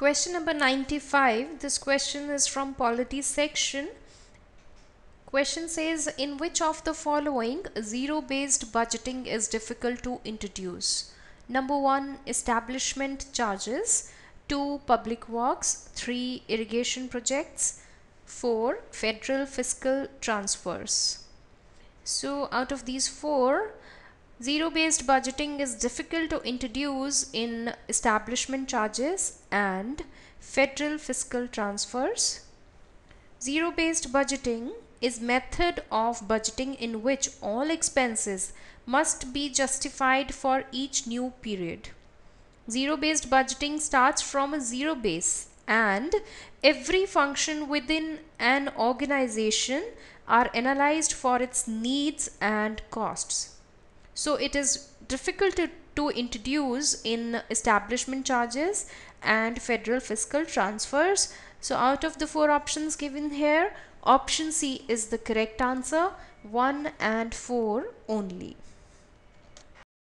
Question number 95. This question is from polity section. Question says in which of the following zero based budgeting is difficult to introduce? Number 1 establishment charges, 2 public works, 3 irrigation projects, 4 federal fiscal transfers. So out of these four Zero-based budgeting is difficult to introduce in establishment charges and federal fiscal transfers. Zero-based budgeting is method of budgeting in which all expenses must be justified for each new period. Zero-based budgeting starts from a zero base and every function within an organization are analyzed for its needs and costs. So it is difficult to, to introduce in establishment charges and federal fiscal transfers. So out of the four options given here, option C is the correct answer, 1 and 4 only.